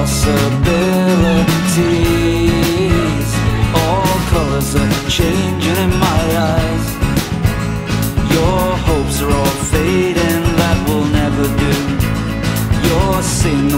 possibilities. All colors are changing in my eyes. Your hopes are all fading, that will never do. You're seeing